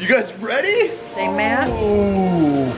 You guys ready? Amen. Oh.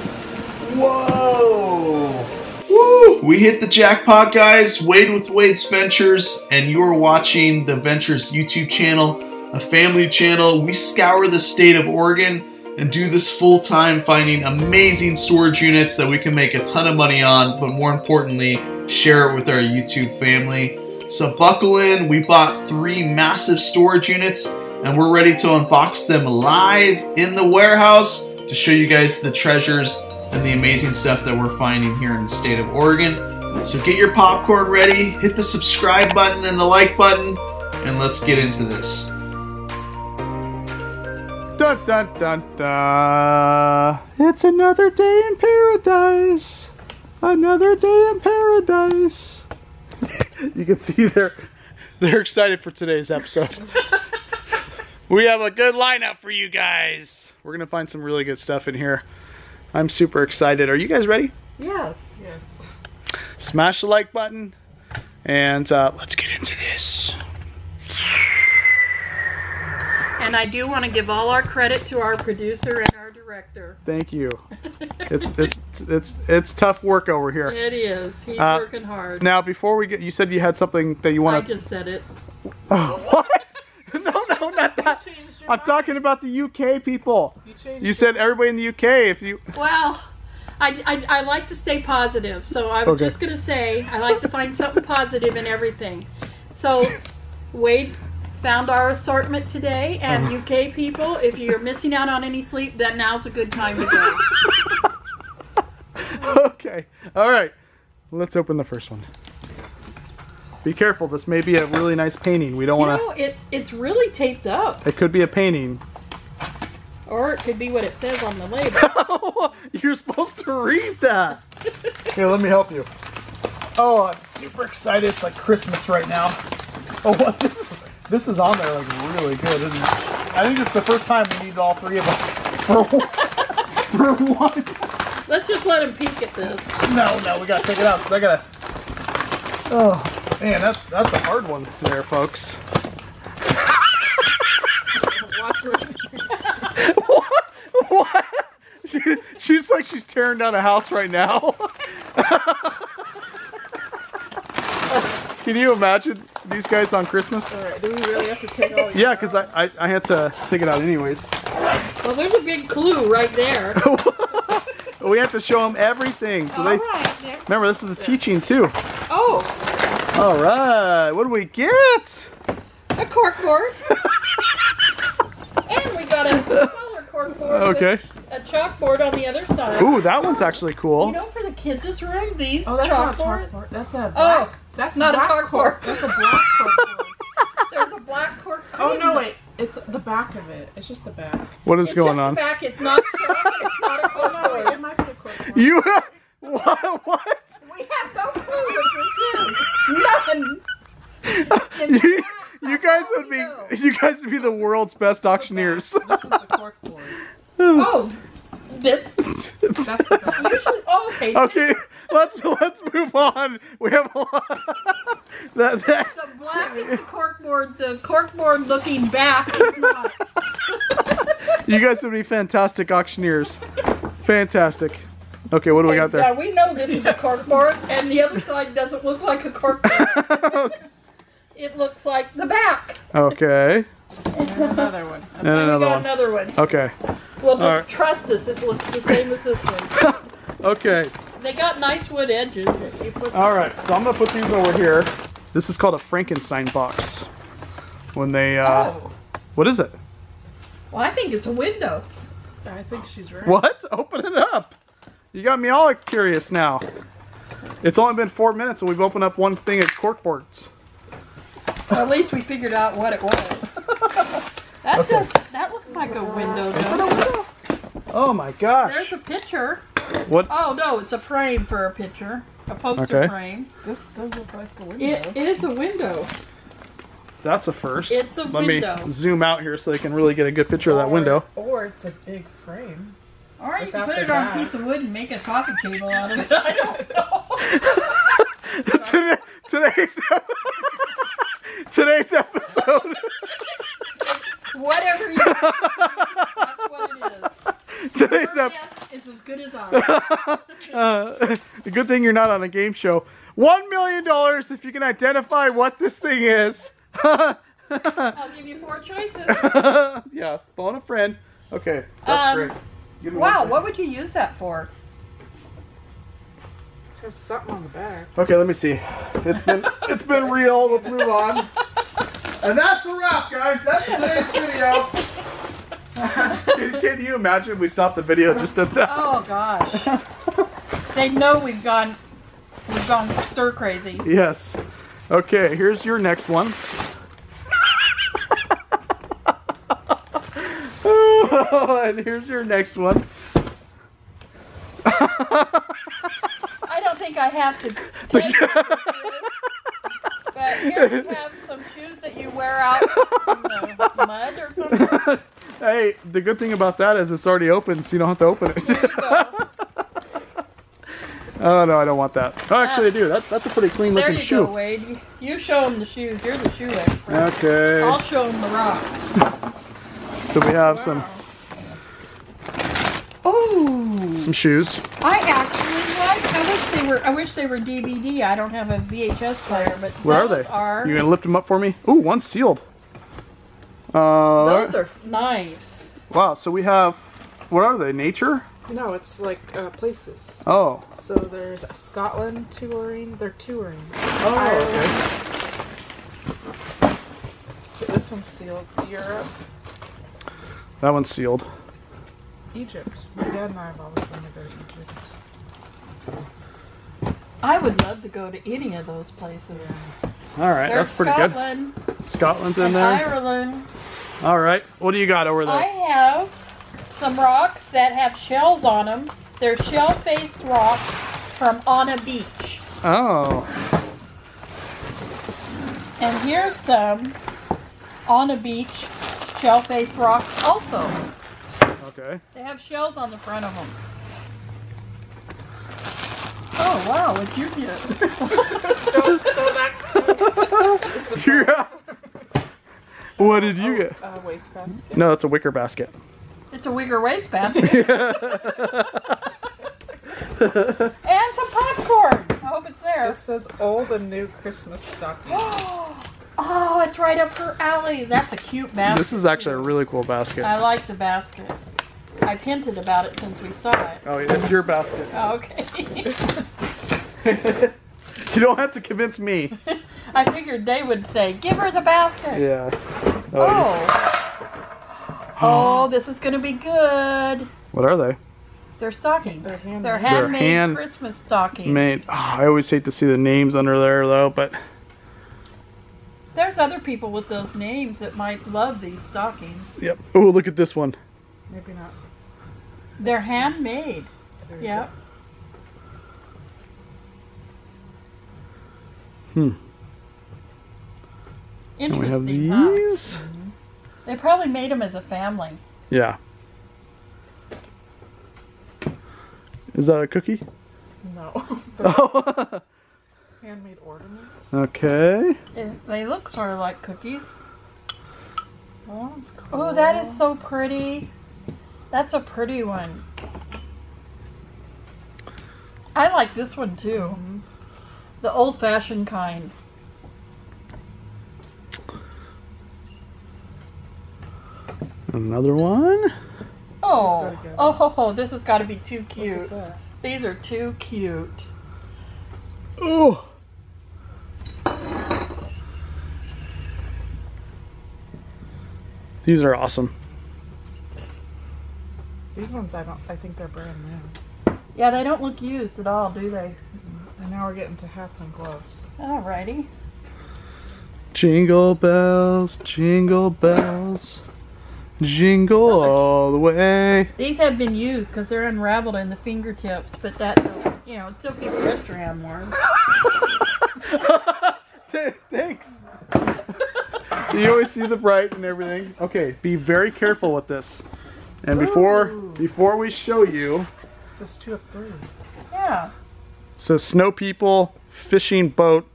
Whoa. Woo. We hit the jackpot, guys. Wade with Wade's Ventures, and you are watching the Ventures YouTube channel, a family channel. We scour the state of Oregon and do this full time, finding amazing storage units that we can make a ton of money on, but more importantly, share it with our YouTube family. So buckle in. We bought three massive storage units and we're ready to unbox them live in the warehouse to show you guys the treasures and the amazing stuff that we're finding here in the state of Oregon. So get your popcorn ready, hit the subscribe button and the like button, and let's get into this. Dun dun dun dun. It's another day in paradise. Another day in paradise. you can see they're they're excited for today's episode. we have a good lineup for you guys. We're gonna find some really good stuff in here. I'm super excited. Are you guys ready? Yes. Yes. Smash the like button and uh, let's get into this. And I do want to give all our credit to our producer and our director. Thank you. It's it's it's it's tough work over here. It is. He's Uh, working hard. Now, before we get, you said you had something that you wanted. I want to. just said it. Oh, what? No, no, not that. I'm talking about the UK people. You said everybody in the UK. If you, Well, I, I, I like to stay positive, so I was Okay. just going to say I like to find something positive in everything. So, Wade found our assortment today, and Uh-huh. UK people, if you're missing out on any sleep, then now's a good time to go. okay, all right. Let's open the first one. Be careful. This may be a really nice painting. We don't want to... You know, it, it's really taped up. It could be a painting. or it could be what it says on the label. You're supposed to read that. Here, let me help you. Oh, I'm super excited. It's like Christmas right now. Oh, what? This is, this is on there like really good, isn't it? I think it's the first time we need all three of them for. For one. Let's just let him peek at this. No, no, we gotta take it out. I gotta. Oh man, that's that's a hard one there, folks. what? What? She, she's like she's tearing down a house right now. Can you imagine these guys on Christmas? All right, do we really have to take all Yeah, because I, I I had to take it out anyways. Well, there's a big clue right there. we have to show them everything. So they All right. there- remember this is a teaching too. Oh, All right, what do we get? a corkboard. and we got a smaller corkboard Okay. a chalkboard on the other side. Ooh, that one's actually cool. You know, for the kids' it's room, these Oh, that's not a chalkboards. chalkboard. That's a Oh, black. that's not a black chalkboard. cork. That's a black corkboard. There's a black cork. Oh no, know- wait. It's the back of it. It's just the back. what is It's going just on? the back. It's not. it's not a Oh no, wait. It might be a corkboard. You what? What? We have no clue what this is. None. You, you guys would be know. you guys would be the world's best auctioneers. This was the corkboard. Oh, this. That's the. Usually, oh, okay. okay, let's let's move on. We have a lot. That, that, The black is the corkboard. The corkboard looking back is not. you guys would be fantastic auctioneers. Fantastic. Okay, what do we got And, Yeah, there? we know this is a corkboard, and the other side doesn't look like a corkboard. it looks like the back. okay, And another one. and And we another got one. another one. Okay, Well, just Alright. trust us. It looks the same as this one. okay. They got nice wood edges. All right, so I'm gonna put these over here. This is called a Frankenstein box. When they, uh, Oh, what is it? well, I think it's a window. I think she's right. What? Open it up. You got me all curious now. It's only been four minutes and we've opened up one thing of corkboards. Well, at least we figured out what it was. That, Okay. does, that looks like a window, though. Oh my gosh. There's a picture. What? Oh, no, it's a frame for a picture. A poster Okay. frame. This does look like the window. It is a window. That's a first. It's a Let window. me zoom out here so they can really get a good picture of that window. Or it's a big frame. Or you can put it on a piece of wood and make a coffee table out of it. I don't know. Today, today's today's episode. Whatever you that's what it Today's Your ep- guess is as good as ours. uh, the good thing you're not on a game show. One million dollars if you can identify what this thing is. I'll give you four choices. yeah, phone a friend. Okay, that's Um, great. Give me Wow, second. what would you use that for? Has something on the back. Okay, let me see. It's been it's been real. Let's move on. And that's a wrap, guys. That's today's video. can, can you imagine we stopped the video just at that? Oh gosh. they know we've gone we've gone stir crazy. Yes. Okay, here's your next one. And here's your next one. I don't think I have to you this. But here we have some shoes that you wear out in the mud or something. hey, the good thing about that is it's already open, so you don't have to open it. oh no, I don't want that. Oh, actually, I do. That, that's a pretty clean There looking you shoe. go, Wade. You, you show them the shoes. You're the shoe expert. Okay. I'll show them the rocks. So we have some Some shoes. I actually like. I wish they were. I wish they were DVD. I don't have a VHS player, but Where are they? Are You gonna lift them up for me? Ooh, one's sealed. Uh, those are nice. wow. So we have, what are they? Nature? No, it's like uh, places. Oh. So there's a Scotland touring. They're touring. Oh. Ireland. This one's sealed. Europe, That one's sealed. Egypt. My dad and I have always wanted to go to Egypt. I would love to go to any of those places. All right, There's that's pretty Scotland good. Scotland's in and there. Ireland. All right. What do you got over there? I have some rocks that have shells on them. They're shell-faced rocks from Anna Beach. Oh. And here's some Anna Beach shell-faced rocks also. Okay. They have shells on the front of them. Oh wow, what'd you get? Don't go back to Yeah. What did you get? A uh, wastebasket. No, it's a wicker basket. It's a wigger wastebasket. and some popcorn. I hope it's there. This says old and new Christmas stocking. Oh, it's right up her alley. That's a cute basket. This is actually a really cool basket. I like the basket. I've hinted about it since we saw it. Oh, yeah, it's your basket. Oh, okay. You don't have to convince me. I figured they would say, "Give her the basket." Yeah. Oh. Oh, oh this is gonna be good. What are they? They're stockings. They're handmade. They're They're hand- Christmas stockings. Made. Oh, I always hate to see the names under there though, but There's other people with those names that might love these stockings. yep. Oh, look at this one. Maybe not. They're handmade. There you Yep. Hmm. And we have Interesting, huh? these. They probably made them as a family. Yeah. Is that a cookie? No. Oh. handmade ornaments. okay. They, they look sort of like cookies. That one's cool. Oh, that is so pretty. That's a pretty one. I like this one too. The old fashioned kind. Another one. Oh, gotta go. oh, ho, ho, this has got to be too cute. These are too cute. Oh. These are awesome. These ones I don't. I think they're brand new. Yeah, they don't look used at all, do they? And now we're getting to hats and gloves. Alrighty. Jingle bells, jingle bells, jingle all the way. These have been used because they're unraveled in the fingertips, but that, you know, it still keeps your extra hand warm. Thanks. you always see the bright and everything. Okay, be very careful with this. And before Ooh. before we show you, It says two of three. Yeah. it says snow people fishing boat,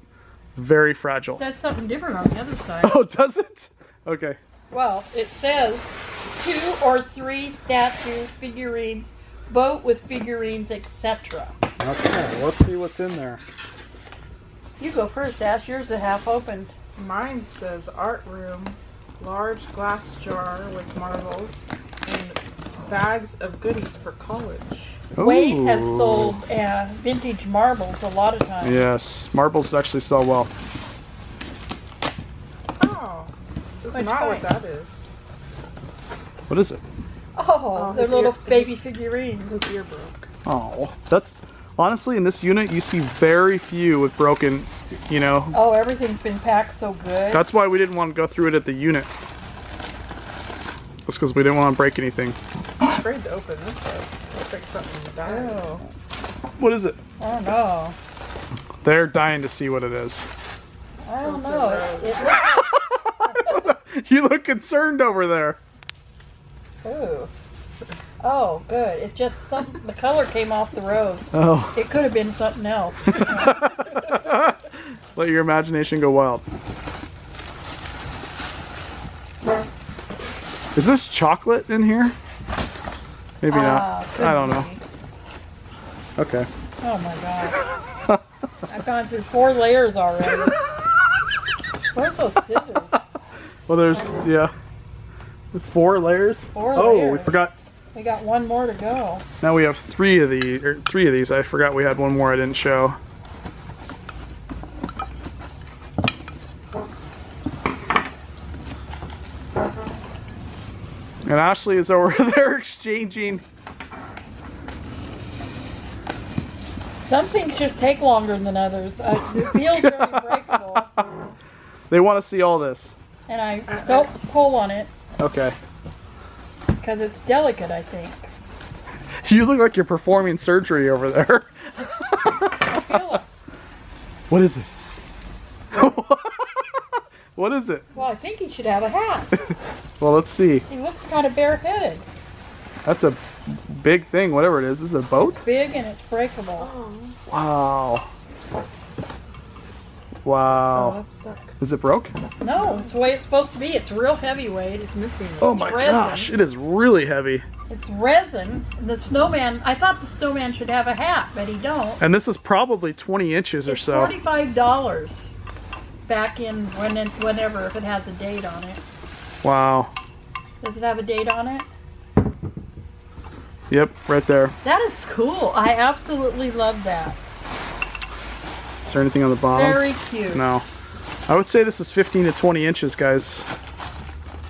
very fragile. says something different on the other side. Oh, does it? Okay. Well, it says two or three statues, figurines, boat with figurines, etc. Okay, let's see what's in there. You go first, Ash. Yours is half open. Mine says art room, large glass jar with marbles, and bags of goodies for college. Wade has sold uh, vintage marbles a lot of times. Yes, marbles actually sell well. Oh, that's Which not what that is. What is it? Oh, Oh, they're his little ear- baby his- figurines. His ear broke. Oh, that's honestly in this unit you see very few with broken. You know, Oh, everything's been packed so good. that's why we didn't want to go through it at the unit. That's because we didn't want to break anything. I'm afraid to open this up. Looks like something died. What is it? I don't know. They're dying to see what it is. I don't know. It, it looks you look concerned over there. Ooh. Oh, good. It just some the color came off the rose. Oh, It could have been something else. let your imagination go wild. Is this chocolate in here? Maybe Ah, not. I don't know. be. Okay. Oh my god. I've gone through four layers already. Where's those scissors? Well, there's yeah, four layers. Four oh, we forgot. We got one more to go. Now we have three of the or three of these. I forgot we had one more I didn't show. And Ashley is over there exchanging. Some things just take longer than others. I, it feels very breakable. They want to see all this. And I don't pull on it Okay. because it's delicate, I think. You look like you're performing surgery over there. I feel it. What is it? what is it? Well, I think he should have a hat. Well, let's see. He looks kind of bareheaded. That's a big thing, whatever it is. Is a boat? It's big and it's breakable. Oh, Wow. oh Wow. that's stuck. Is it broke? No, it's the way it's supposed to be. It's real heavyweight. It's missing. Oh my resin. gosh, it is really heavy. It's resin. The snowman. I thought the snowman should have a hat, but he don't. And this is probably 20 inches or so. forty-five dollars. Back in when it, whenever if it has a date on it. Wow. Does it have a date on it? Yep, right there. That is cool. I absolutely love that. Is there anything on the bottom? Very cute. No. I would say this is 15 to 20 inches, guys.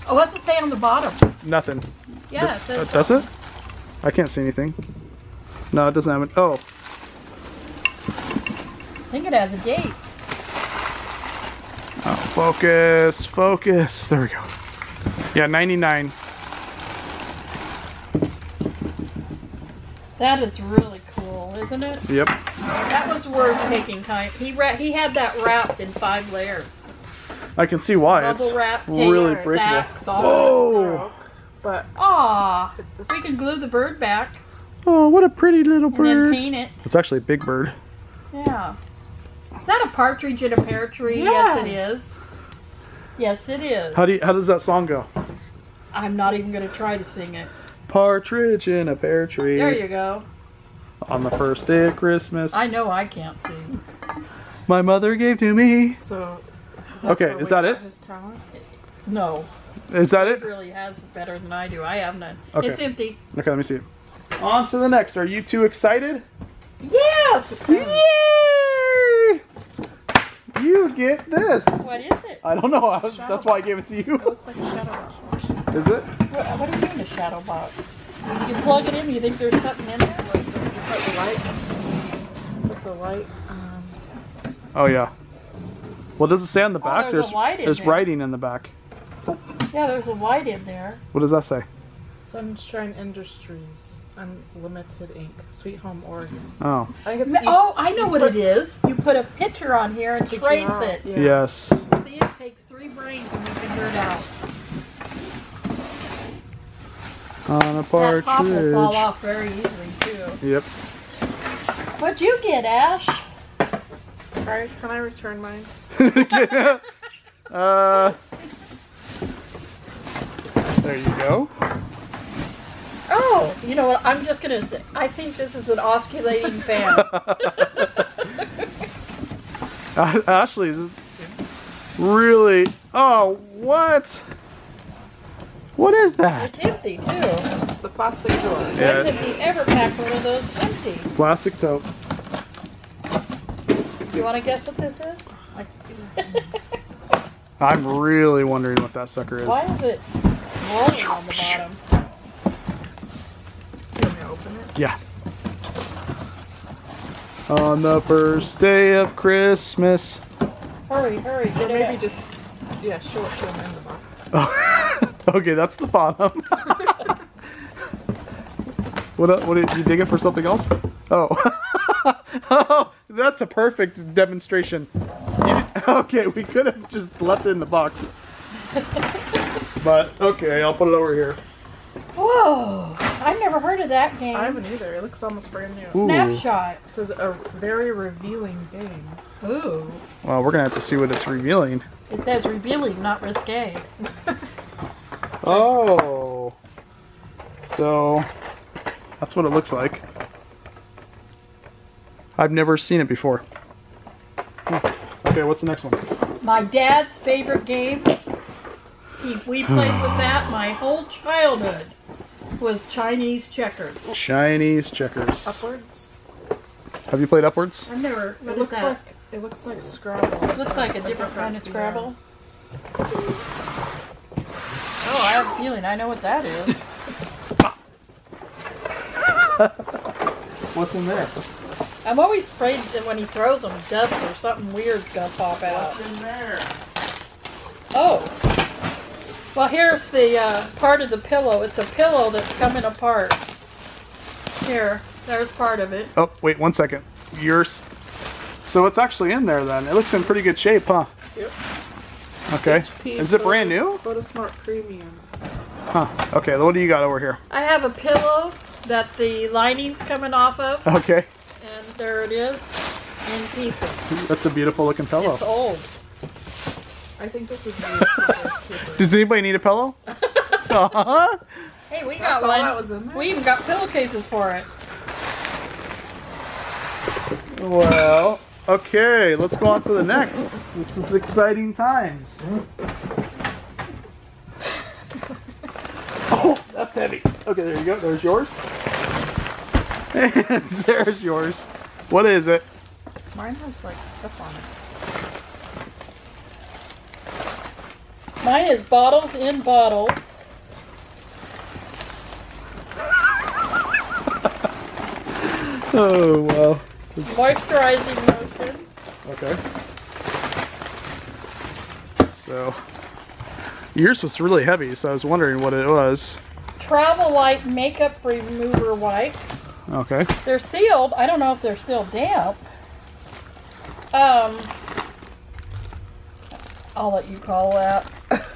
Oh, what's it say on the bottom? Nothing. Yeah, it Uh, says does it? I can't see anything. No, it doesn't have it. Oh, I think it has a date. oh, focus, focus. There we go. Yeah, 99. That is really cool, isn't it? Yep. That was worth taking time. He he had that wrapped in five layers. I can see why. It's Bubble wrap, really tape, breakable. sacks, all. Whoa. broke, but Aw, we can glue the bird back Oh, what a pretty little bird. and then bird. paint it. It's actually a big bird. Yeah. Is that a partridge in a pear tree? Yes, it Yes. is. Yes, it is. How do you, how does that song go? I'm not even going to try to sing it. Partridge in a pear tree. There you go. On the first day of Christmas, I know I can't sing. my mother gave to me. so. Okay, is that it? No, Is that he it? really has better than I do. I have none. Okay. It's empty. Okay, let me see it. On to the next. Are you two excited? Yes! Yay! You get this. What is it? I don't know. I was- That's why I gave it to you. It looks like a shadow box. Is it? What, what do you mean a shadow box? You plug it in, you think there's something in there? Like, you put the light. Put the light. Um, Oh yeah. What does it say on the Oh, back? there's a light in there's there. writing in the back. Yeah, there's a light in there. What does that say? Sunshine Industries. Unlimited Ink. Sweet Home, Oregon. Oh. I think it's. Oh, I know what it is. You put a picture on here and trace it. yeah. Yes. See, it takes three brains to figure it out. On a That top will fall off very easily too. Yep. What'd you get, Ash? Alright, can I return mine? uh. There you go. Oh, you know what? I'm just gonna say. I think this is an osculating fan. Ashley is really. Oh, what? What is that? it's empty too. It's a plastic door. Yeah. When have you ever packed one of those empty? Plastic tote. You want to guess what this is? I'm really wondering what that sucker is. Why is it rolling on the bottom? You want me to open it? Yeah. On the first day of Christmas. Hurry, hurry, Or get it maybe out. just, yeah, show it to them in the box. okay, that's the bottom. what? el- What? Are you digging for something else? Oh. oh, that's a perfect demonstration. Okay, we could have just left it in the box. But okay, I'll put it over here. Whoa! I've never heard of that game. I haven't either. It looks almost brand new. Ooh. Snapshot. It says a very revealing game. Ooh. Well, we're gonna have to see what it's revealing. It says revealing, not risque. Oh. So that's what it looks like. I've never seen it before. Hmm. Okay, what's the next one? My dad's favorite games. He, we played with that my whole childhood. Was Chinese checkers. Chinese checkers. Upwords. Have you played Upwords? I've never. It looks that? like it looks like Scrabble. or looks like a different kind of yeah. Scrabble. Oh, I have a feeling I know what that is. What's in there? I'm always afraid that when he throws them, dust or something weird's gonna pop out. What's in there? Oh. Well, here's the uh, part of the pillow. It's a pillow that's coming apart. Here, there's part of it. Oh, wait one second. You're. So it's actually in there then. It looks in pretty good shape, huh? Yep. Okay. HP Is it brand new? Photosmart Premium. Huh. Okay, what do you got over here? I have a pillow that the lining's coming off of, Okay. and there it is in pieces. That's a beautiful looking pillow. It's old. I think this is really super, super. Does anybody need a pillow? uh-huh. Hey, we That's got all one. that was in there. We even got pillowcases for it. Well, okay, let's go on to the next. This is exciting times. Oh, that's heavy. Okay, there you go. There's yours. And there's yours. What is it? Mine has like stuff on it. Mine is bottles in bottles. Oh, wow. Moisturizing lotion. Okay. So, yours was really heavy, so I was wondering what it was. Travel Light makeup remover wipes. Okay. They're sealed. I don't know if they're still damp. Um, I'll let you call that.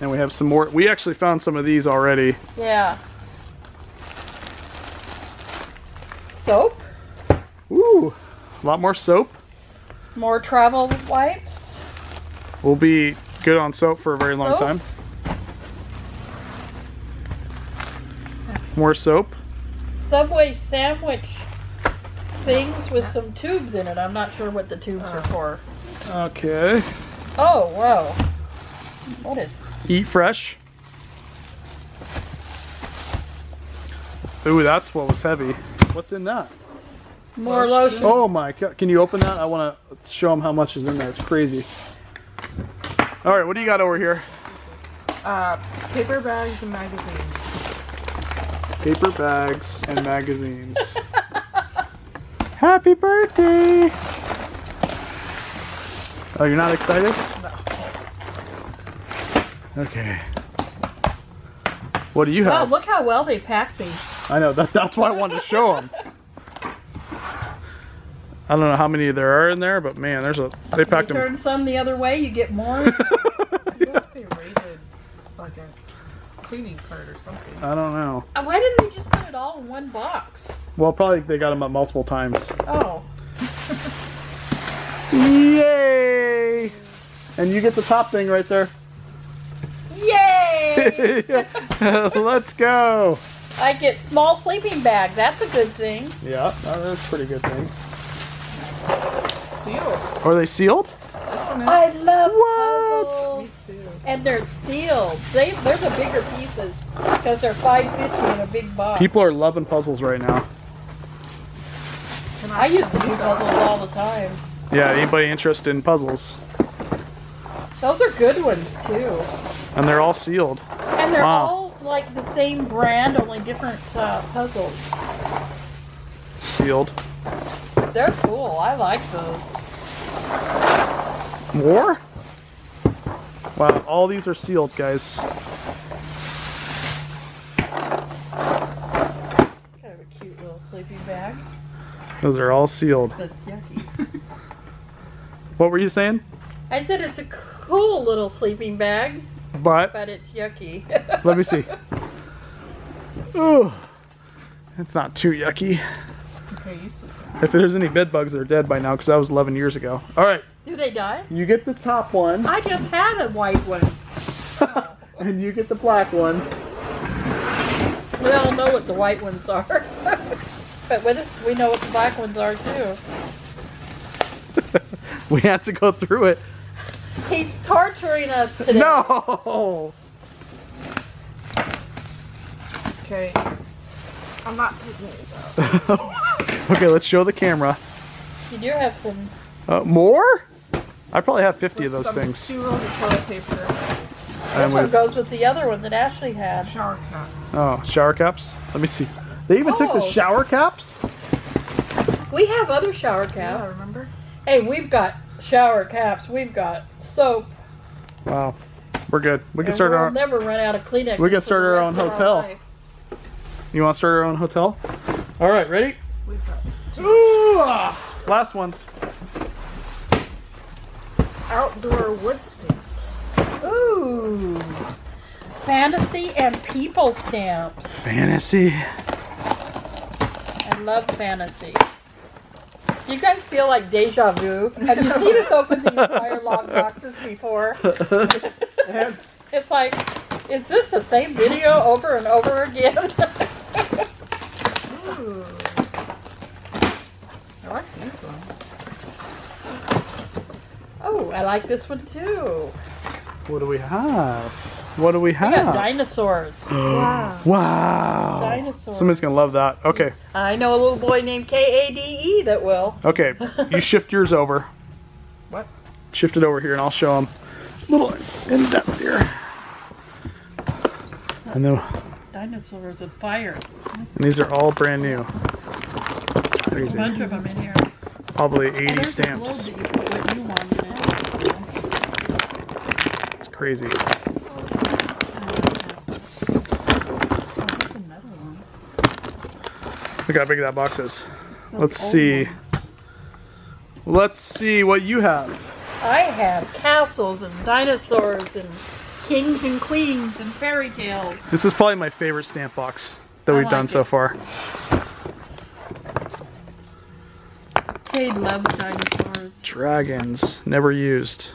And we have some more. We actually found some of these already. Yeah. Soap. Ooh, a lot more soap. More travel wipes. We'll be good on soap for a very long Soap? time. More soap. Subway sandwich things with some tubes in it. I'm not sure what the tubes are for. Okay. Oh, wow. What is Eat fresh. Ooh, that's what was heavy. What's in that? More lotion? Oh my god. Can you open that? I want to show them how much is in there. It's crazy. All right, what do you got over here? Uh, paper bags and magazines. Paper bags and magazines. Happy birthday! Oh, you're not excited? No. Okay. What do you Wow, have? look how well they packed these. I know that. That's why I wanted to show them. I don't know how many there are in there, but man, there's a. They You packed them. turn some the other way, you get more. I they rated like a cleaning cart or something. I don't know. Uh, Why didn't they just put it all in one box? Well, probably they got them up multiple times. Oh, Yay! And you get the top thing right there. yay! Yay! Let's go. I get small sleeping bag. That's a good thing. Yeah, that's a pretty good thing. Sealed. Are they sealed? This one is. I love What? puzzles. Me too. And they're sealed. They, they're the bigger pieces because they're 550 in a big box. People are loving puzzles right now. Can I used to do these puzzles out? all the time. Yeah, anybody interested in puzzles? Those are good ones too. And they're all sealed. And they're Wow. all like the same brand, only different uh, puzzles. Sealed. They're cool. I like those. More? Wow, all these are sealed, guys. Kind of a cute little sleeping bag. Those are all sealed. That's yucky. What were you saying? I said it's a cool little sleeping bag, But but it's yucky. let me see. Ooh, it's not too yucky. Okay, you sit down. If there's any bed bugs, they're dead by now because that was 11 years ago. All right, Do they die? you get the top one, I just had a white one. and you get the black one. We all know what the white ones are. but with us, we know what the black ones are too. We had to go through it. He's torturing us today. No. Okay. I'm not taking these out. okay, let's show the camera. You do have some. Uh, more? I probably have 50 of those some things. Two rolls of toilet paper. This one with, goes with the other one that Ashley had. Shower caps. oh, shower caps. Let me see. They even took the Oh. shower caps. We have other shower Yeah, caps. remember? hey, we've got shower caps. We've got soap. Wow, we're good. We can and start we'll our. never run out of Kleenex. We can start our own hotel. life. You want to start our own hotel? All right, ready? We've Ooh, ah, last ones. outdoor wood stamps. Ooh. Fantasy and people stamps. Fantasy. I love fantasy. You guys feel like deja vu? Have you seen us open these fire log boxes before? It's like, is this the same video over and over again? Ooh. I like these ones. oh, I like this one too. What do we have? What do we We got have? dinosaurs. Wow. wow. Dinosaurs. Somebody's gonna love that. Okay, I know a little boy named K A D E that will. okay. You shift yours over. What? Shift it over here, and I'll show them. A little in depth here. And then, Dinosaurs with fire. and these are all brand new. A bunch of them in here. Probably Oh, 80 there's stamps. globe that you put what you want in it. It's crazy. There's. Look how big that box is. Let's see. Let's see what you have. I have castles and dinosaurs and kings and queens and fairy tales. This is probably my favorite stamp box that I we've done like so far. Loves dinosaurs. Dragons, never used.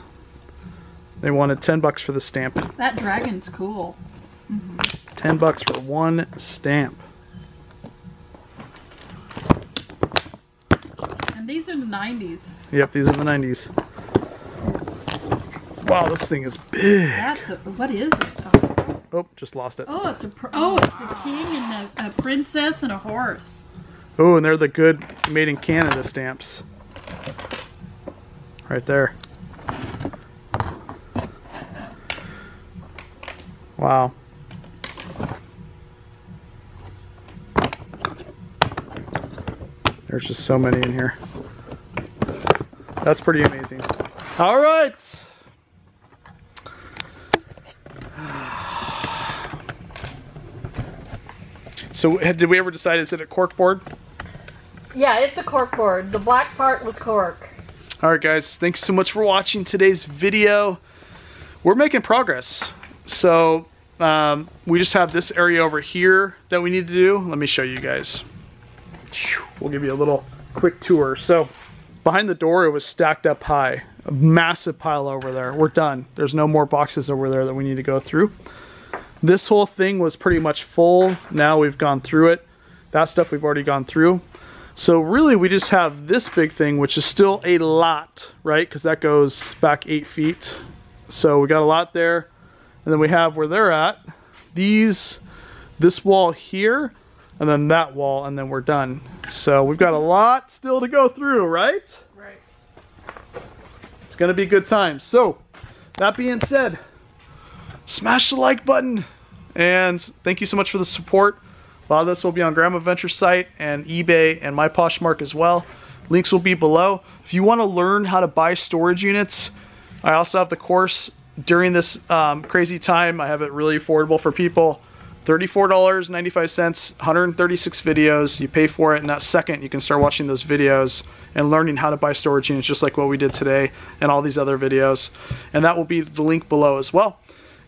They wanted 10 bucks for the stamp. That dragon's cool. 10 bucks for one stamp. And these are the 90s. Yep, these are the 90s. Wow, this thing is big. That's a, what is it? Oh, Oh, just lost it. oh it's a pr- oh, it's the king and a, a princess and a horse. Oh, and they're the good made in Canada stamps. Right there. Wow. There's just so many in here. That's pretty amazing. All right. So, did we ever decide is it a cork board? Yeah, it's a cork board. The black part was cork. All right, guys, thanks so much for watching today's video. We're making progress. So um, we just have this area over here that we need to do. Let me show you guys. We'll give you a little quick tour. So behind the door, it was stacked up high. A massive pile over there. We're done. There's no more boxes over there that we need to go through. This whole thing was pretty much full. Now we've gone through it. That stuff we've already gone through. So really we just have this big thing, which is still a lot, right? Because that goes back eight feet. So we got a lot there. And then we have where they're at, these, this wall here, and then that wall, and then we're done. So we've got a lot still to go through, right? Right. It's gonna be a good time. So, that being said, smash the like button. And thank you so much for the support. A lot of this will be on Grandma Venture site and eBay and my Poshmark as well. Links will be below. If you want to learn how to buy storage units, I also have the course during this um, crazy time. I have it really affordable for people. $34.95, 136 videos. You pay for it in that second you can start watching those videos and learning how to buy storage units just like what we did today and all these other videos. And that will be the link below as well.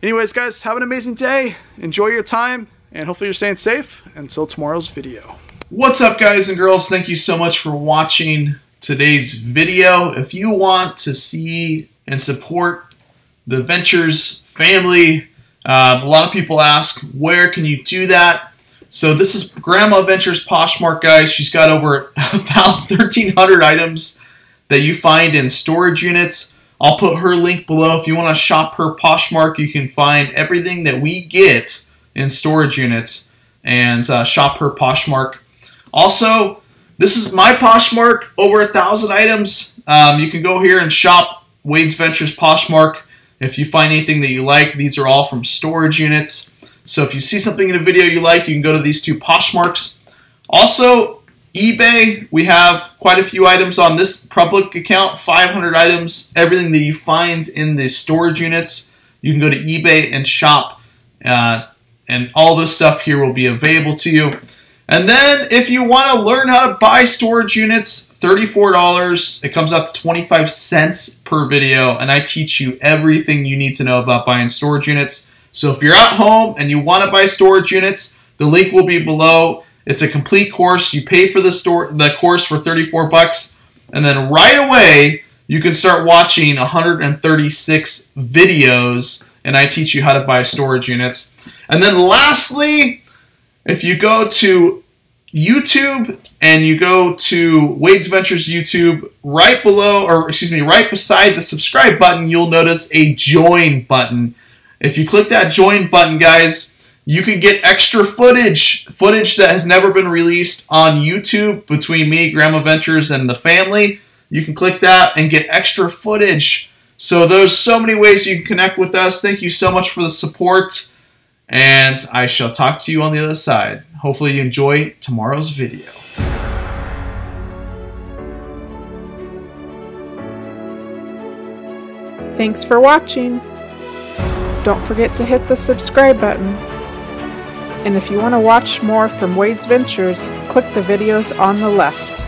Anyways, guys, have an amazing day. Enjoy your time and hopefully you're staying safe until tomorrow's video. What's up guys and girls? Thank you so much for watching today's video. If you want to see and support the Ventures family, um, a lot of people ask, where can you do that? So this is Grandma Ventures Poshmark, guys. She's got over about 1,300 items that you find in storage units. I'll put her link below. If you want to shop her Poshmark, you can find everything that we get in storage units and uh, shop her Poshmark. Also, this is my Poshmark, over a thousand items. Um, you can go here and shop Wade's Ventures Poshmark. If you find anything that you like, these are all from storage units. So if you see something in a video you like, you can go to these two Poshmarks. Also, eBay, we have quite a few items on this public account, 500 items, everything that you find in the storage units. You can go to eBay and shop, uh, and all this stuff here will be available to you. And then if you want to learn how to buy storage units, $34. It comes out to 25 cents per video, and I teach you everything you need to know about buying storage units. So if you're at home and you want to buy storage units, the link will be below. It's a complete course. You pay for the store the course for 34 bucks, and then right away you can start watching 136 videos, and I teach you how to buy storage units. And then lastly, if you go to YouTube and you go to Wade's Ventures YouTube, right below, or excuse me, right beside the subscribe button, you'll notice a join button. If you click that join button, guys, you can get extra footage, footage that has never been released on YouTube between me, Grandma Ventures, and the family. You can click that and get extra footage. So there's so many ways you can connect with us. Thank you so much for the support, and I shall talk to you on the other side. Hopefully you enjoy tomorrow's video. Thanks for watching. Don't forget to hit the subscribe button. And if you want to watch more from Wade's Ventures, click the videos on the left.